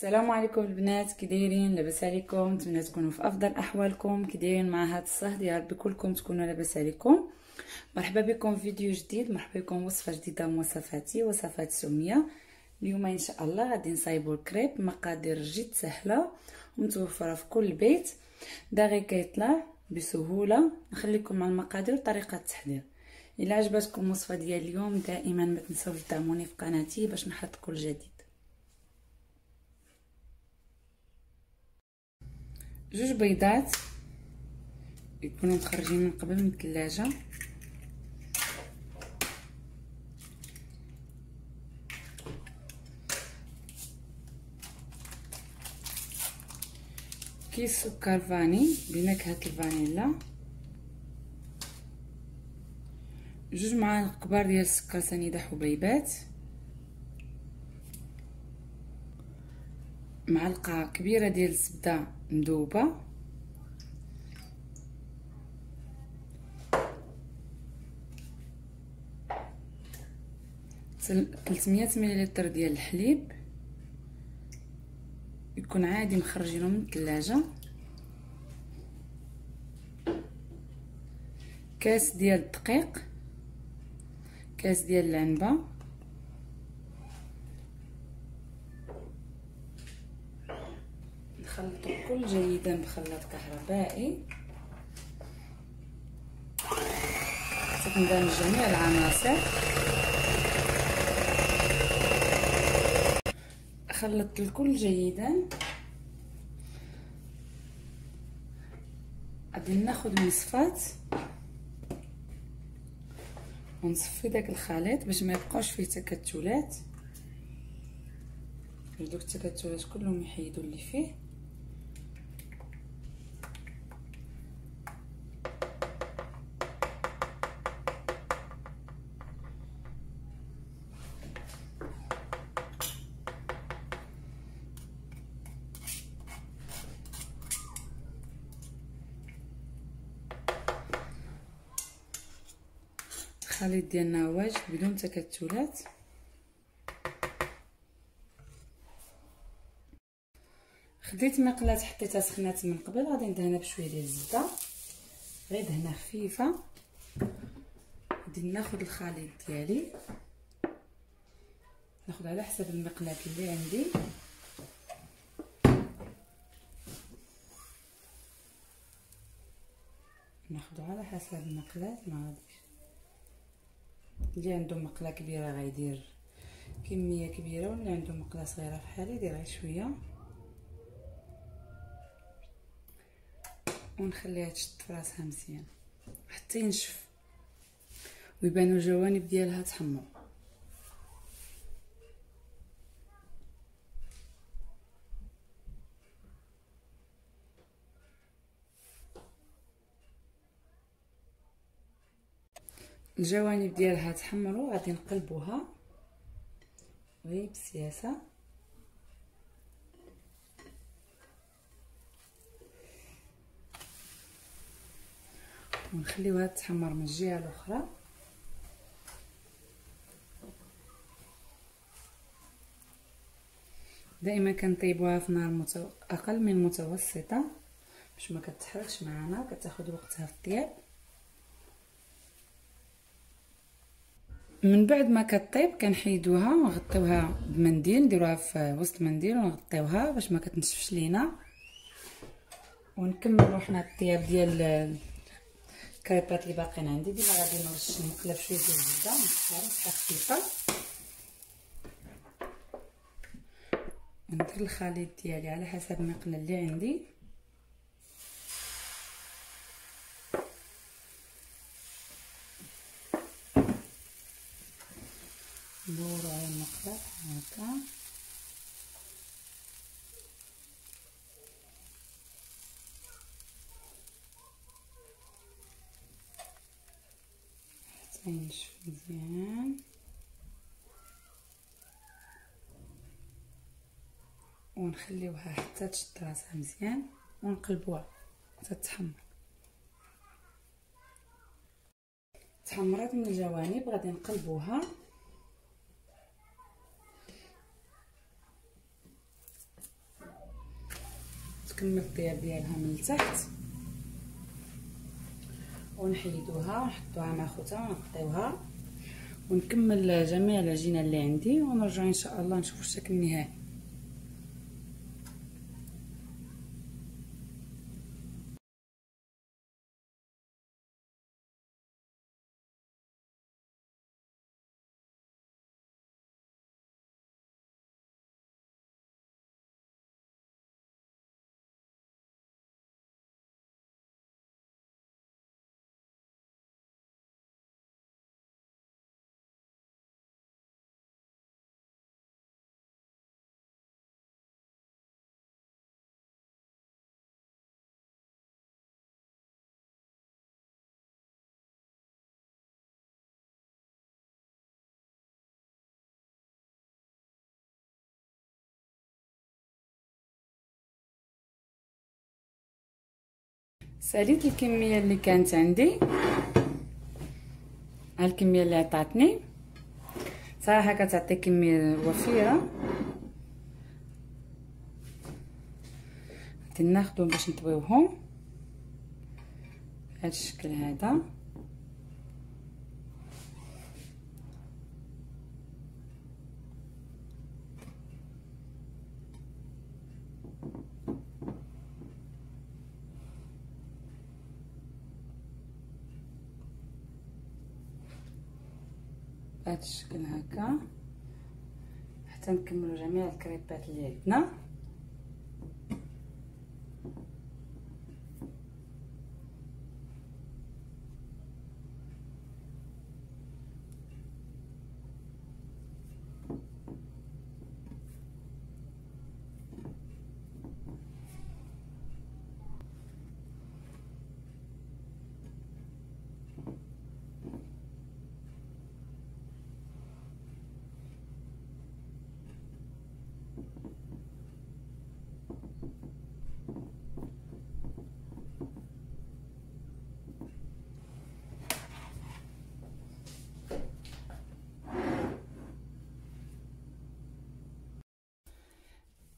السلام عليكم البنات كي دايرين لاباس عليكم؟ نتمنى تكونوا في أفضل أحوالكم. كي دايرين مع هذا الصهد يا رب كلكم تكونوا لاباس عليكم. مرحبا بكم في فيديو جديد. مرحبا بكم وصفة جديدة من وصفاتي وصفات سمية. اليوم إن شاء الله غادي نصايبوا الكريب مقادير جد سهلة ومتوفرة في كل بيت. دغيا كيطلع بسهولة. نخليكم مع المقادير وطريقة التحضير. إلا عجبتكم الوصفه ديال اليوم دائما ما تنساوش تدعموني في قناتي باش نحط كل جديد. جوج بيضات يكونوا مخرجين من قبل من الثلاجة. كيس سكر فاني بنكهه الفانيلا. جوج معالق كبار ديال السكر سنيدة حبيبات. معلقة كبيرة ديال الزبدة مذوبة. تلتمية مليلتر ديال الحليب. يكون عادي مخرجينه من الثلاجة. كاس ديال الدقيق. كاس ديال العنبة. نخلط الكل جيدا بخلاط كهربائي. تندمج جميع العناصر. خلطت الكل جيدا. غادي ناخذ مصفات. ونصفي داك الخليط باش ما يبقاوش فيه تكتلات. دوك التكتلات كلهم يحيدوا اللي فيه. الخليط ديالنا واجد بدون تكتلات. خديت مقلاة حطيتها سخنات من قبل غادي ندهنها بشوية ديال الزبدة. غير دهنه خفيفة. غادي ناخذ الخليط ديالي. ناخذ على حسب المقلاة اللي عندي. ناخذ على حسب المقلاة ما غاديش. اللي عنده مقلة كبيرة غيدير كمية كبيرة واللي عنده مقلة صغيرة بحالي يدير غير شوية. ونخليها تشد في راسها مزيان حتى ينشف. ويبانو الجوانب ديالها تحمر. الجوانب ديالها تحمروا غادي نقلبوها. غير بسياسة. ونخليوها تحمر من الجهة الأخرى. دائما كنطيبوها في نار متو... أقل من متوسطة باش ما كتحرقش معنا كتاخذ وقتها في الطياب. من بعد ما كطيب كنحيدوها ونغطيوها بمنديل نديروها في وسط منديل ونغطيوها باش ما كتنشفش لينا. ونكملوا حنا الطياب ديال الكريبات اللي باقيين عندي. ديما غادي نرش نقلب شوية ديال الزبدة نصفيها خفيفه ندير الخليط ديالي على حسب المقله اللي عندي ندورو على المقله هكا ينشف مزيان ونخليوها حتى تشد راسها مزيان ونقلبوها حتى تحمر تحمرات من الجوانب غادي نقلبوها تكمل الطياب ديالها من التحت ونحيدوها ونحطوها مع خوتها ونقطيوها. ونكمل جميع العجينه اللي عندي ونرجع إن شاء الله نشوفوا الشكل النهائي ساليت الكمية اللي كانت عندي. ها الكمية اللي عطاتني. صراحة كتعطي كمية وفيرة. ناخذهم باش نطويوهم. بهذا الشكل هذا. بهذا الشكل هكا. حتى نكملوا جميع الكريبات اللي عندنا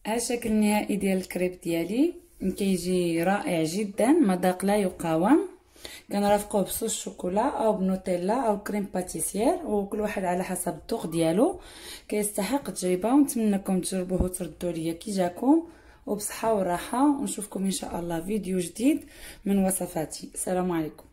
ها الشكل النهائي ديال الكريب ديالي. كيجي رائع جدا مذاق لا يقاوم. كنرافقوه بصوص الشوكولا أو بنوتيلا أو كريم باتيسير وكل واحد على حسب الذوق ديالو. كيستحق تجربة ونتمنىكم تجربوه وتردوا ليا كي جاكم. وبصحة وراحة. ونشوفكم إن شاء الله فيديو جديد من وصفاتي. السلام عليكم.